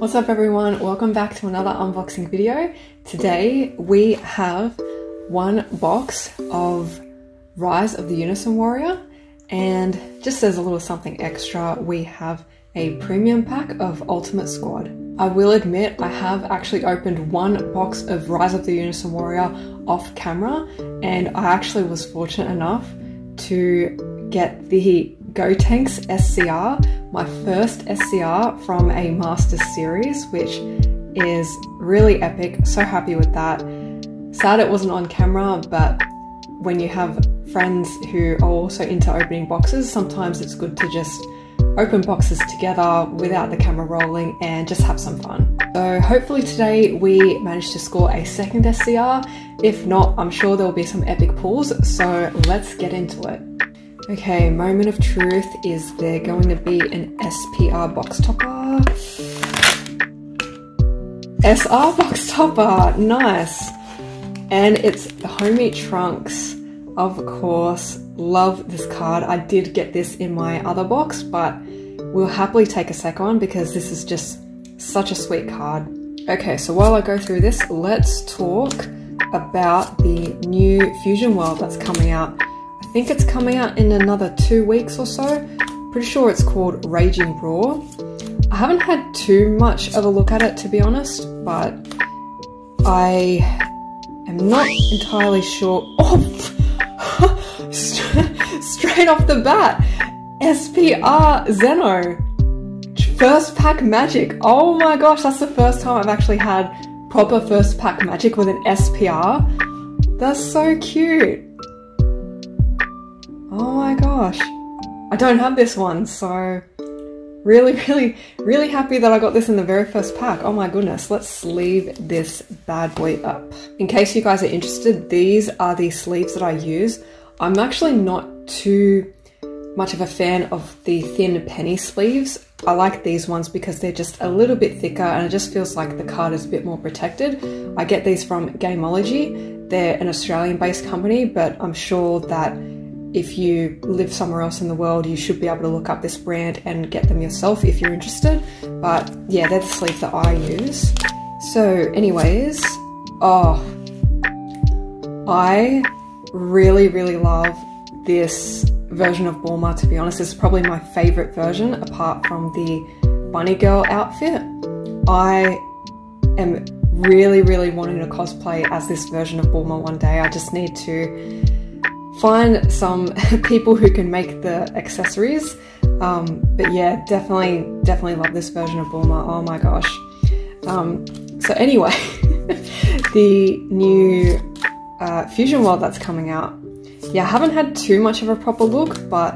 What's up everyone? Welcome back to another unboxing video. Today we have one box of Rise of the Unison Warrior and just as a little something extra, we have a premium pack of Ultimate Squad. I will admit I have actually opened one box of Rise of the Unison Warrior off camera and I actually was fortunate enough to get the Gotenks SCR, my first SCR from a Masters series, which is really epic. So happy with that. Sad it wasn't on camera, but when you have friends who are also into opening boxes, sometimes it's good to just open boxes together without the camera rolling and just have some fun. So hopefully today we managed to score a second SCR. If not, I'm sure there will be some epic pulls, so let's get into it. Okay, moment of truth. Is there going to be an SPR box topper? SR box topper, nice. And it's the Trunks, of course. Love this card. I did get this in my other box, but we'll happily take a second one because this is just such a sweet card. Okay, so while I go through this, let's talk about the new Fusion World that's coming out think it's coming out in another two weeks or so. Pretty sure it's called Raging Roar. I haven't had too much of a look at it to be honest, but I am not entirely sure. Oh, straight off the bat, SPR Zeno. First pack magic. Oh my gosh, that's the first time I've actually had proper first pack magic with an SPR. That's so cute. Oh my gosh. I don't have this one, so really, really, really happy that I got this in the very first pack. Oh my goodness, let's sleeve this bad boy up. In case you guys are interested, these are the sleeves that I use. I'm actually not too much of a fan of the thin penny sleeves. I like these ones because they're just a little bit thicker and it just feels like the card is a bit more protected. I get these from Gamology. They're an Australian based company, but I'm sure that if you live somewhere else in the world, you should be able to look up this brand and get them yourself if you're interested. But yeah, they're the sleeves that I use. So, anyways, oh, I really, really love this version of Bulma, to be honest. It's probably my favorite version apart from the Bunny Girl outfit. I am really, really wanting to cosplay as this version of Bulma one day. I just need to find some people who can make the accessories. Um, but yeah, definitely, definitely love this version of Bulma. Oh my gosh. Um, so anyway, the new uh, Fusion World that's coming out. Yeah, I haven't had too much of a proper look, but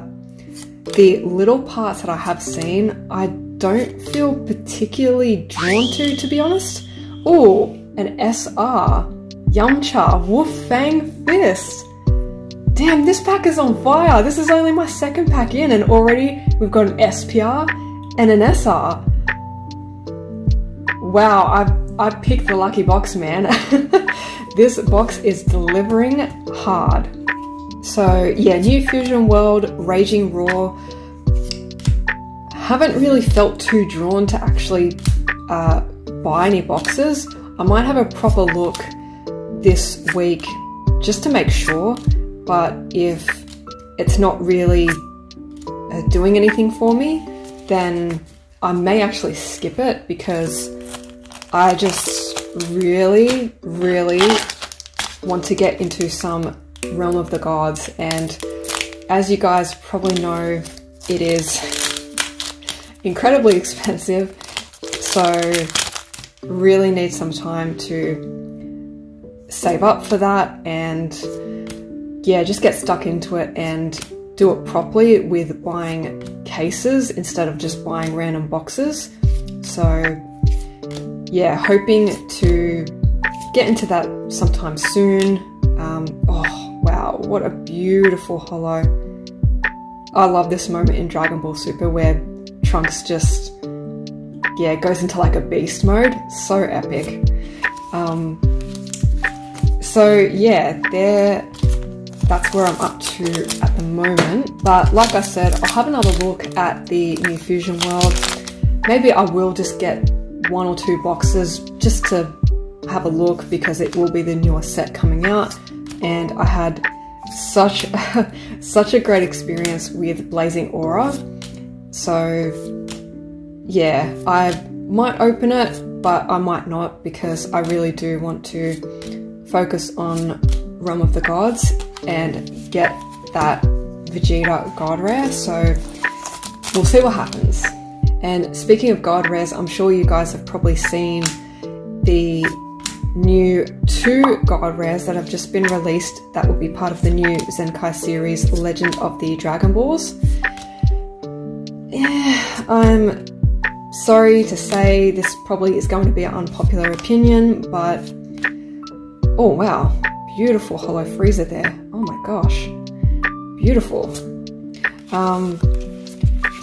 the little parts that I have seen, I don't feel particularly drawn to, to be honest. Oh, an SR, Yamcha, Wolf Fang Fist. Damn, this pack is on fire. This is only my second pack in and already we've got an SPR and an SR. Wow, I I picked the lucky box, man. this box is delivering hard. So yeah, New Fusion World, Raging Roar. Haven't really felt too drawn to actually uh, buy any boxes. I might have a proper look this week just to make sure but if it's not really uh, doing anything for me, then I may actually skip it because I just really, really want to get into some Realm of the Gods. And as you guys probably know, it is incredibly expensive. So really need some time to save up for that and yeah, just get stuck into it and do it properly with buying cases instead of just buying random boxes. So yeah, hoping to get into that sometime soon. Um, oh, wow, what a beautiful holo. I love this moment in Dragon Ball Super where Trunks just, yeah, goes into like a beast mode. So epic. Um, so yeah, there that's where I'm up to at the moment. But like I said, I'll have another look at the new Fusion World. Maybe I will just get one or two boxes just to have a look because it will be the newest set coming out. And I had such such a great experience with Blazing Aura. So yeah, I might open it, but I might not because I really do want to focus on Realm of the Gods and get that Vegeta God Rare. So we'll see what happens. And speaking of God Rares, I'm sure you guys have probably seen the new two God Rares that have just been released that will be part of the new Zenkai series Legend of the Dragon Balls. Yeah, I'm sorry to say this probably is going to be an unpopular opinion, but oh wow, beautiful Hollow Frieza there. Oh my gosh, beautiful. Um,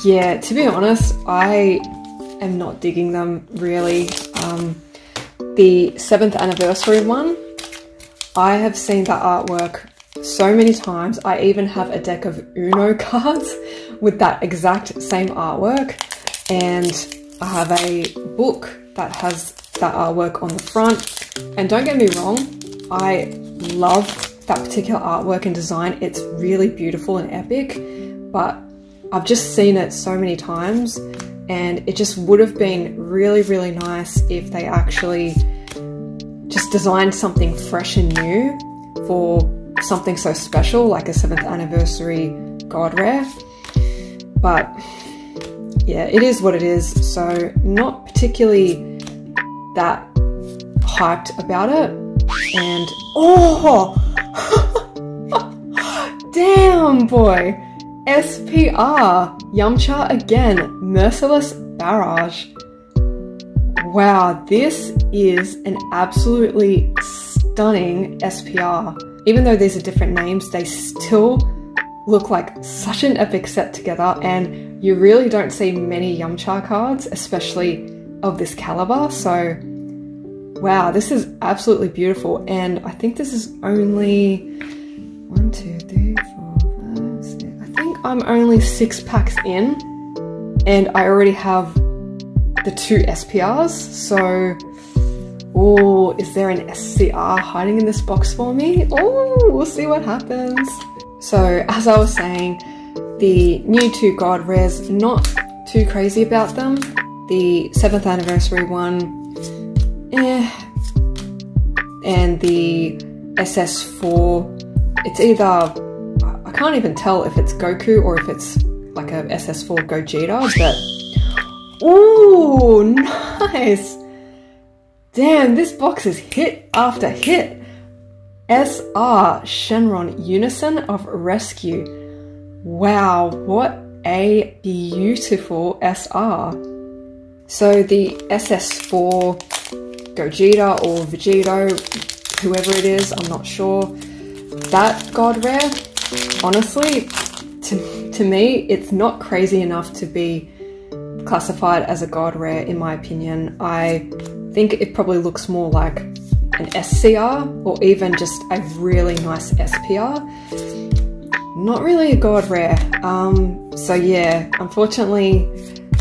yeah, to be honest, I am not digging them really. Um, the seventh anniversary one, I have seen that artwork so many times. I even have a deck of Uno cards with that exact same artwork, and I have a book that has that artwork on the front. And don't get me wrong, I love that particular artwork and design. It's really beautiful and epic, but I've just seen it so many times and it just would have been really, really nice if they actually just designed something fresh and new for something so special like a 7th anniversary God Rare. But yeah, it is what it is, so not particularly that hyped about it. And oh, damn boy, SPR Yamcha again, Merciless Barrage. Wow, this is an absolutely stunning SPR. Even though these are different names, they still look like such an epic set together, and you really don't see many Yamcha cards, especially of this caliber. So, wow, this is absolutely beautiful, and I think this is only one, two, three, four, five, six. I think I'm only six packs in, and I already have the two SPRs. So, oh, is there an SCR hiding in this box for me? Oh, we'll see what happens. So, as I was saying, the new two God Rares, not too crazy about them. The 7th anniversary one, eh. And the SS4, it's either, I can't even tell if it's Goku or if it's like a SS4 Gogeta, but, ooh, nice. Damn, this box is hit after hit. SR Shenron Unison of Rescue. Wow, what a beautiful SR. So the SS4 Gogeta or Vegito, whoever it is, I'm not sure. That God Rare, honestly, to, to me, it's not crazy enough to be classified as a God Rare in my opinion. I think it probably looks more like an SCR or even just a really nice SPR. Not really a god rare. Um, so yeah, unfortunately,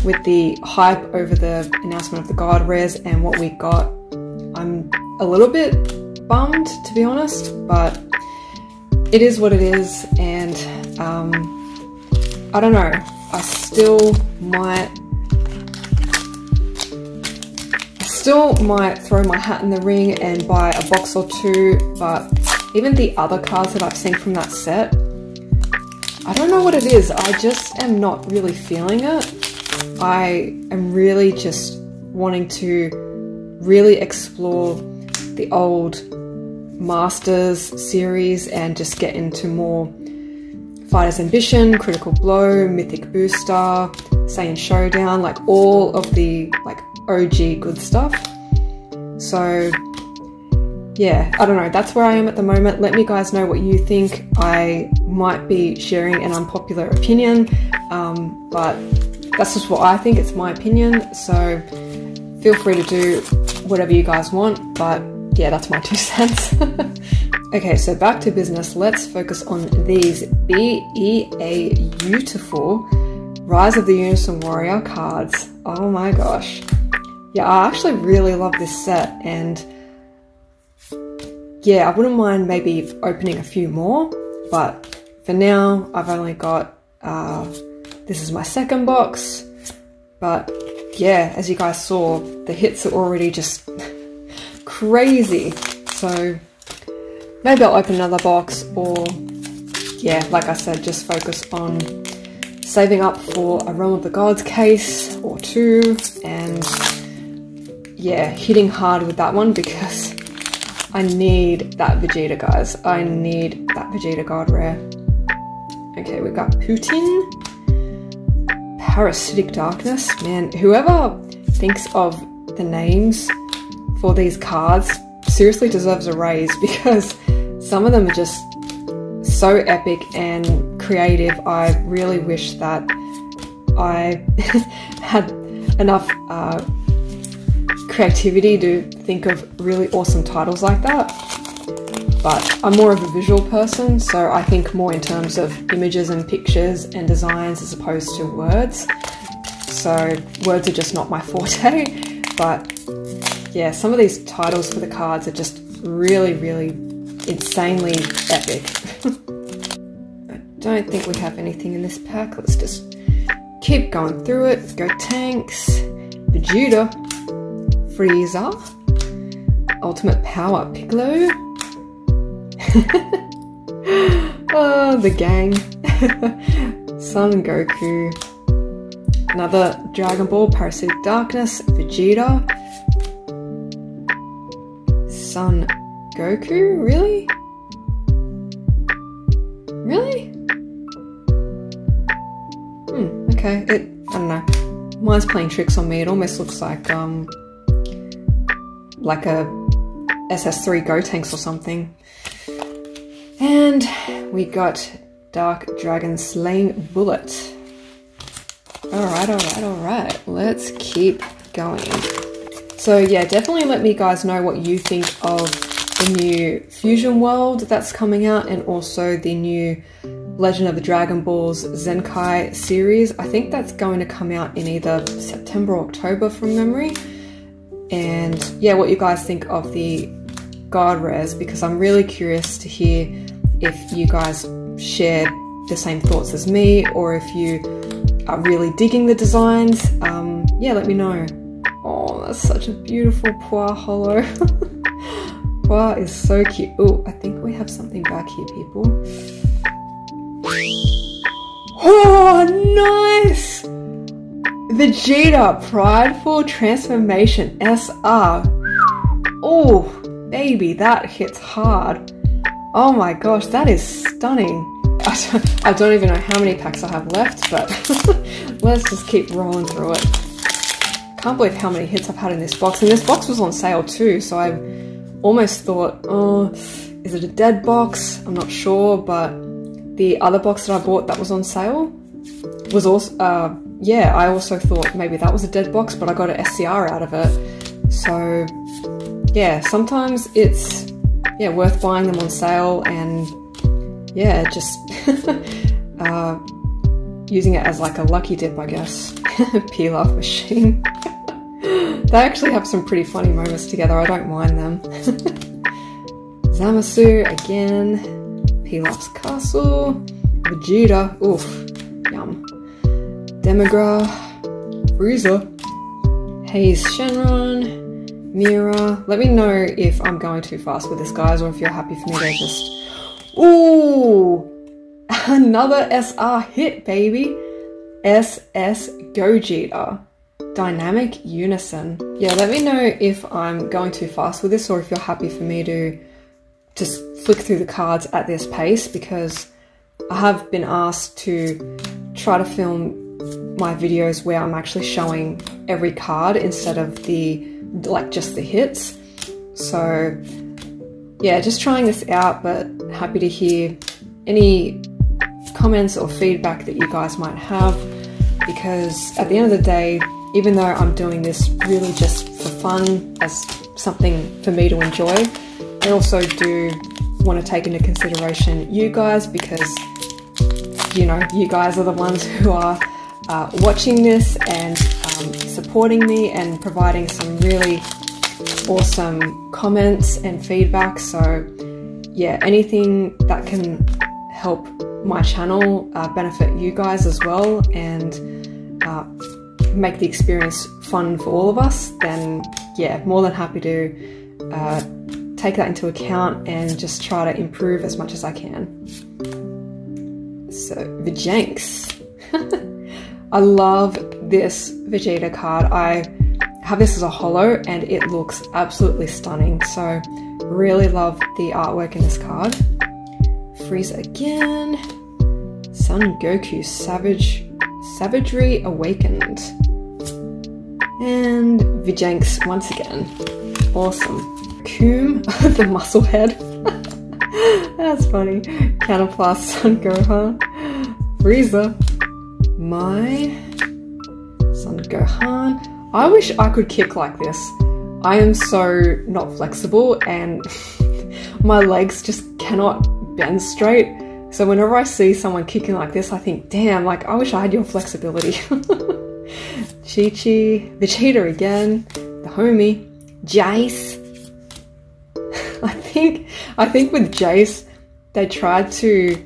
with the hype over the announcement of the god rares and what we got, I'm a little bit bummed to be honest, but it is what it is, and um, I don't know. I still might still might throw my hat in the ring and buy a box or two, but even the other cards that I've seen from that set, I don't know what it is. I just am not really feeling it. I am really just wanting to really explore the old Masters series and just get into more Fighter's Ambition, Critical Blow, Mythic Booster, Saiyan Showdown, like all of the like OG good stuff. So yeah, I don't know. That's where I am at the moment. Let me guys know what you think. I might be sharing an unpopular opinion, um, but that's just what I think. It's my opinion. So feel free to do whatever you guys want. But yeah, that's my two cents. okay, so back to business. Let's focus on these BEA beautiful Rise of the Unison Warrior cards. Oh my gosh. yeah, I actually really love this set and yeah, I wouldn't mind maybe opening a few more, but for now I've only got, uh, this is my second box, but yeah, as you guys saw, the hits are already just crazy. So maybe I'll open another box or yeah, like I said, just focus on saving up for a Realm of the Gods case or two and yeah, hitting hard with that one because I need that Vegeta, guys. I need that Vegeta God Rare. Okay, we've got Putine. Parasitic Darkness. Man, whoever thinks of the names for these cards seriously deserves a raise because some of them are just so epic and creative. I really wish that I had enough uh, creativity to think of really awesome titles like that. But I'm more of a visual person, so I think more in terms of images and pictures and designs as opposed to words. So words are just not my forte, but yeah, some of these titles for the cards are just really, really insanely epic. I don't think we have anything in this pack. Let's just keep going through it. Go tanks, Vegeta, Frieza, Ultimate Power Piccolo. oh, the gang. Son Goku. Another Dragon Ball Parasitic Darkness, Vegeta. Son Goku? Really? Really? Hmm, okay. It I don't know. Mine's playing tricks on me. It almost looks like um like a SS3 Gotenks or something. And we got Dark Dragon Slaying Bullet. Alright, alright, alright. Let's keep going. So yeah, definitely let me guys know what you think of the new Fusion World that's coming out and also the new Legend of the Dragon Balls Zenkai series. I think that's going to come out in either September or October from memory. And yeah, what you guys think of the God rares because I'm really curious to hear if you guys share the same thoughts as me or if you are really digging the designs. Um, yeah, let me know. Oh, that's such a beautiful Puar hollow. Puar is so cute. Oh, I think we have something back here, people. Oh, nice! Vegeta Prideful Transformation SR. Oh, baby, that hits hard. Oh my gosh, that is stunning. I don't, even know how many packs I have left, but let's just keep rolling through it. Can't believe how many hits I've had in this box. And this box was on sale too, so I almost thought, oh, is it a dead box? I'm not sure, but the other box that I bought that was on sale was also, uh, yeah, I also thought maybe that was a dead box, but I got an SCR out of it. So, yeah, sometimes it's, yeah, worth buying them on sale and, yeah, just uh, using it as like a lucky dip, I guess. Pilaf machine. they actually have some pretty funny moments together, I don't mind them. Zamasu again, Pilaf's Castle, Vegeta, oof, yum. Demigra, Frieza, Haze Shenron, Mira. Let me know if I'm going too fast with this, guys, or if you're happy for me to just. Ooh! Another SR hit, baby! SS Gogeta. Dynamic Unison. Yeah, let me know if I'm going too fast with this or if you're happy for me to just flick through the cards at this pace because I have been asked to try to film my videos where I'm actually showing every card instead of the like just the hits. So yeah, just trying this out, but happy to hear any comments or feedback that you guys might have because at the end of the day, even though I'm doing this really just for fun as something for me to enjoy, I also do want to take into consideration you guys because you know you guys are the ones who are uh, watching this and um, supporting me and providing some really awesome comments and feedback. So, yeah, anything that can help my channel uh, benefit you guys as well and uh, make the experience fun for all of us, then yeah, more than happy to uh, take that into account and just try to improve as much as I can. So, Vijanks. I love this Vegeta card. I have this as a holo and it looks absolutely stunning. So really love the artwork in this card. Frieza again. Son Goku Savage Savagery Awakened. And Vijanks once again. Awesome. Coom, the muscle head. That's funny. Counterplast Son Gohan. Frieza. My Gohan. I wish I could kick like this. I am so not flexible and my legs just cannot bend straight. So whenever I see someone kicking like this, I think, damn, like I wish I had your flexibility. Chi-Chi, Vegeta again, the homie, Jeice. I think, I think with Jeice, they tried to,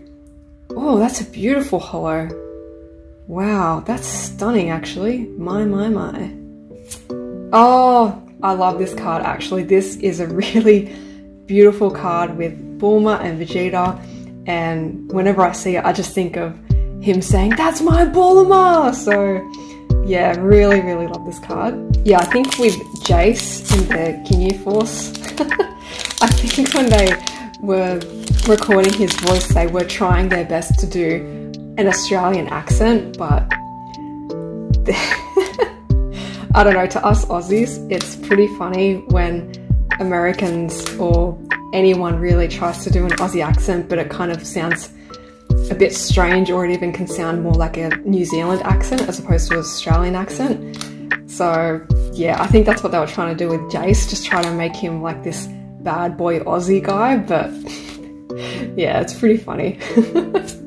oh, that's a beautiful holo. Wow, that's stunning actually. My, my, my. Oh, I love this card actually. This is a really beautiful card with Bulma and Vegeta. And whenever I see it, I just think of him saying, That's my Bulma! So, yeah, really, really love this card. Yeah, I think with Jeice in the Ginyu Force, I think when they were recording his voice, they were trying their best to do an Australian accent, but I don't know, to us Aussies, it's pretty funny when Americans or anyone really tries to do an Aussie accent, but it kind of sounds a bit strange or it even can sound more like a New Zealand accent as opposed to an Australian accent. So yeah, I think that's what they were trying to do with Jeice, just try to make him like this bad boy Aussie guy, but yeah, it's pretty funny.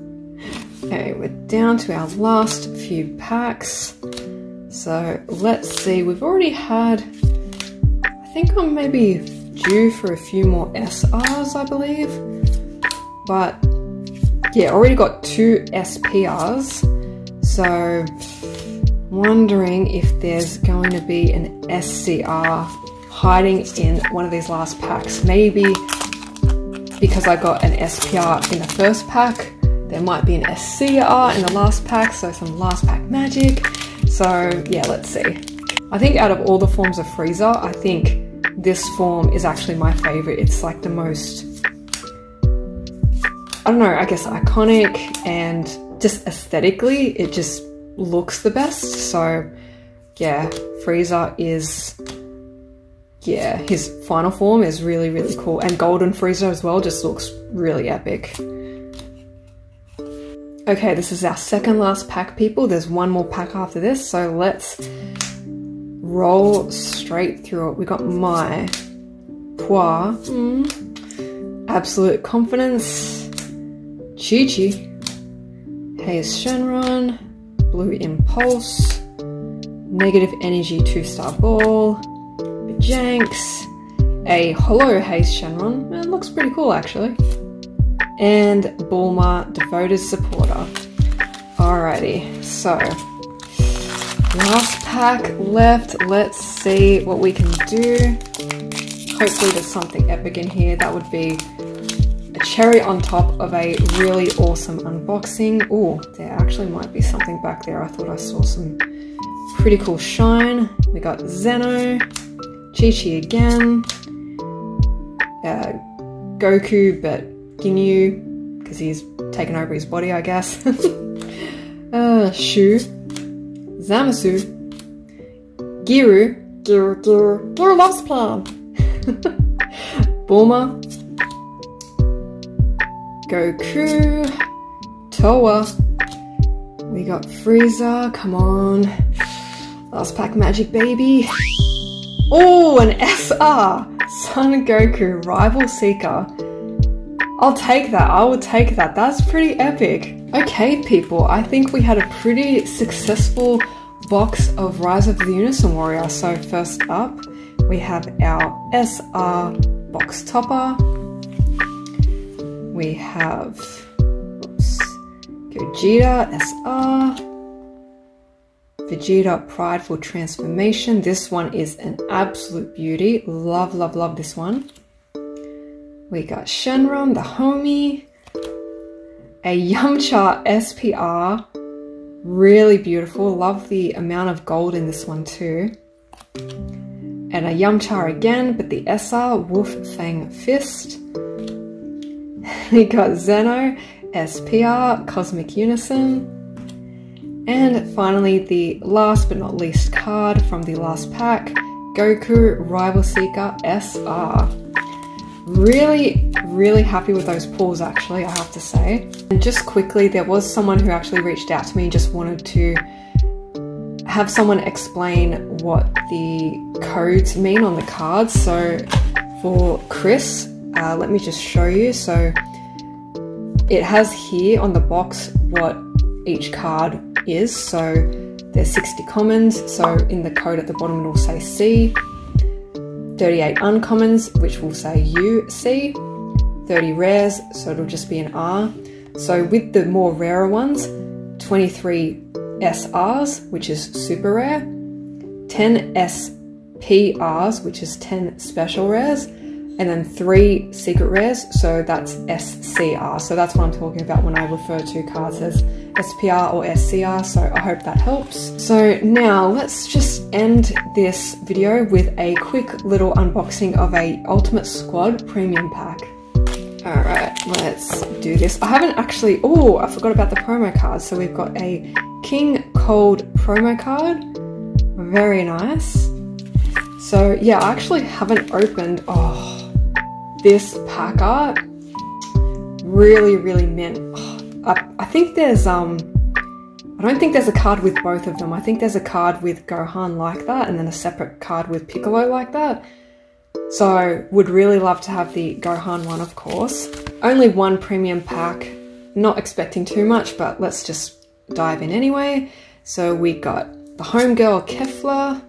okay, we're down to our last few packs. So let's see, we've already had, I think I'm maybe due for a few more SRs, I believe. But yeah, already got two SPRs. So wondering if there's going to be an SCR hiding in one of these last packs. Maybe because I got an SPR in the first pack, there might be an SCR in the last pack, so some last pack magic. So yeah, let's see. I think out of all the forms of Frieza, I think this form is actually my favorite. It's like the most, I don't know, I guess iconic and just aesthetically, it just looks the best. So yeah, Frieza is, yeah, his final form is really, really cool. And Golden Frieza as well just looks really epic. Okay, this is our second last pack, people. There's one more pack after this, so let's roll straight through it. We got my Puar, mm. Absolute Confidence, Chi Chi, Haze Shenron, Blue Impulse, Negative Energy 2 Star Ball, Janks, a Holo Haze Shenron. It looks pretty cool actually and Bulma Devoted Supporter. Alrighty, so last pack left. Let's see what we can do. Hopefully there's something epic in here. That would be a cherry on top of a really awesome unboxing. Oh, there actually might be something back there. I thought I saw some pretty cool shine. We got Zeno, Chi-Chi again, uh, Goku, but Ginyu, because he's taken over his body, I guess. uh, Shu, Zamasu, Giru, Giru, Giru, Giru loves plan. Bulma, Goku, Towa, We got Frieza, come on. Last pack magic baby. Oh, an SR! Son Goku, Rival Seeker. I'll take that. I will take that. That's pretty epic. Okay, people, I think we had a pretty successful box of Rise of the Unison Warrior. So first up, we have our SR box topper. We have oops, Gogeta SR. Vegeta Prideful Transformation. This one is an absolute beauty. Love, love, love this one. We got Shenron, the homie. A Yamcha SPR. Really beautiful. Love the amount of gold in this one too. And a Yamcha again, but the SR Wolf Fang Fist. we got Zeno, SPR, Cosmic Unison. And finally, the last but not least card from the last pack, Goku Rival Seeker SR. Really, really happy with those pulls actually, I have to say. And just quickly, there was someone who actually reached out to me and just wanted to have someone explain what the codes mean on the cards. So for Chris, uh, let me just show you. So it has here on the box what each card is. So there's 60 commons, so in the code at the bottom it will say C, 38 uncommons, which will say U, C, 30 rares, so it'll just be an R. So with the more rarer ones, 23 SRs, which is super rare, 10 SPRs, which is 10 special rares, and then three secret rares, so that's SCR. So that's what I'm talking about when I refer to cards as SPR or SCR, so I hope that helps. So now let's just end this video with a quick little unboxing of a Ultimate Squad Premium Pack. Alright, let's do this. I haven't actually, oh, I forgot about the promo cards. So we've got a King Cold promo card, very nice. So yeah, I actually haven't opened, oh, this pack art really, really meant. Oh, I, I think there's um. I don't think there's a card with both of them. I think there's a card with Gohan like that, and then a separate card with Piccolo like that. So would really love to have the Gohan one, of course. Only one premium pack. Not expecting too much, but let's just dive in anyway. So we got the Homegirl Kefla.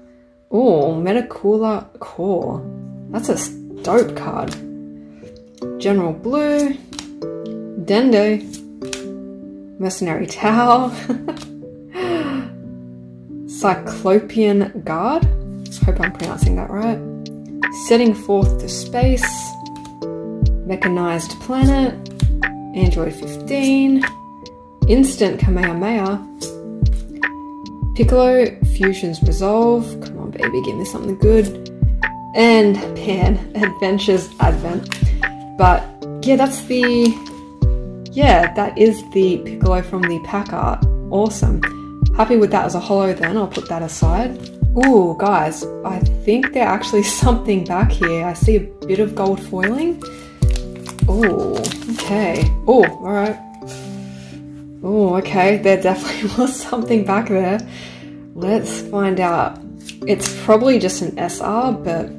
Oh, Metacooler Core. That's a dope card. General Blue, Dende, Mercenary Tau, Cyclopean Guard, hope I'm pronouncing that right, Setting Forth to Space, Mechanized Planet, Android 15, Instant Kamehameha, Piccolo Fusion's Resolve, come on baby, give me something good, and Pan Adventures Advent. But yeah, that's the, yeah, that is the Piccolo from the pack art. Awesome. Happy with that as a holo then, I'll put that aside. Ooh, guys, I think there's actually something back here. I see a bit of gold foiling. Oh, okay. Oh, alright. Oh, okay, there definitely was something back there. Let's find out. It's probably just an SR, but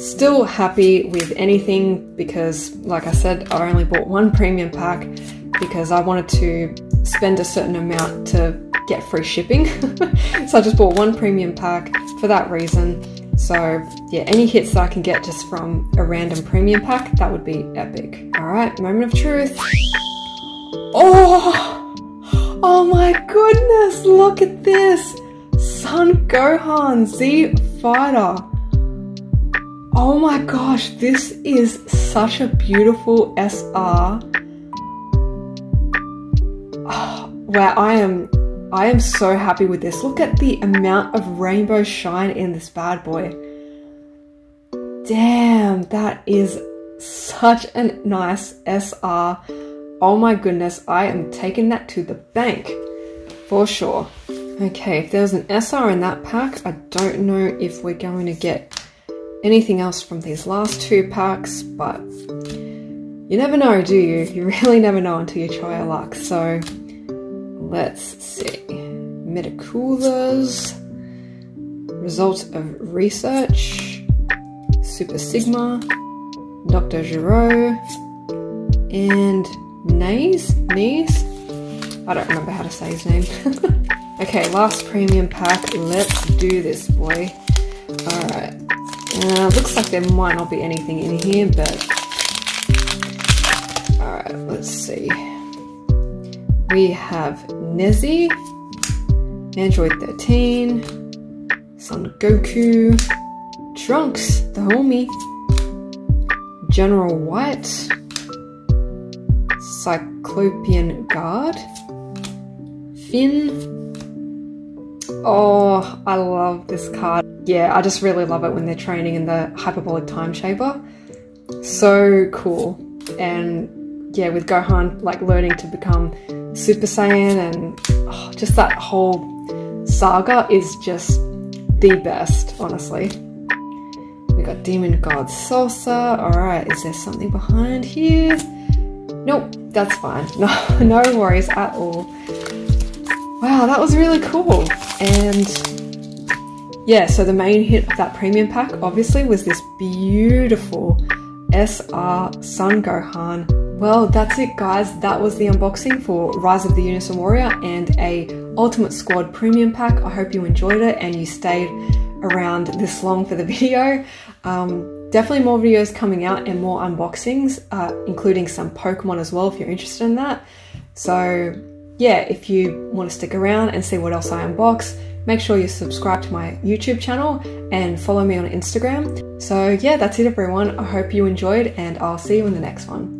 Still happy with anything because, like I said, I only bought one premium pack because I wanted to spend a certain amount to get free shipping. so I just bought one premium pack for that reason. So yeah, any hits that I can get just from a random premium pack, that would be epic. All right, moment of truth. Oh, oh my goodness, look at this. Son Gohan Z Fighter. Oh my gosh, this is such a beautiful SR. Oh, wow, I am I am so happy with this. Look at the amount of rainbow shine in this bad boy. Damn, that is such a nice SR. Oh my goodness, I am taking that to the bank for sure. Okay, if there's an SR in that pack, I don't know if we're going to get anything else from these last two packs, but you never know, do you? You really never know until you try your luck. So let's see. Metacoolers, results of research, Super Sigma, Dr. Gero, and Neiz? Neiz? I don't remember how to say his name. Okay, last premium pack. Let's do this, boy. Alright. Uh, looks like there might not be anything in here, but... Alright, let's see. We have Nezzy, Android 13, Son Goku, Trunks, the homie, General White, Cyclopean Guard, Finn. Oh, I love this card. Yeah, I just really love it when they're training in the hyperbolic time chamber. So cool. And yeah, with Gohan like learning to become Super Saiyan and oh, just that whole saga is just the best, honestly. We got Demon God Salsa. Alright, is there something behind here? Nope, that's fine. No, no worries at all. Wow, that was really cool. And yeah, so the main hit of that premium pack obviously was this beautiful SR Son Gohan. Well, that's it guys. That was the unboxing for Rise of the Unison Warrior and a Ultimate Squad premium pack. I hope you enjoyed it and you stayed around this long for the video. Um, definitely more videos coming out and more unboxings, uh, including some Pokemon as well if you're interested in that. So yeah, if you want to stick around and see what else I unbox, make sure you subscribe to my YouTube channel and follow me on Instagram. So yeah, that's it everyone. I hope you enjoyed and I'll see you in the next one.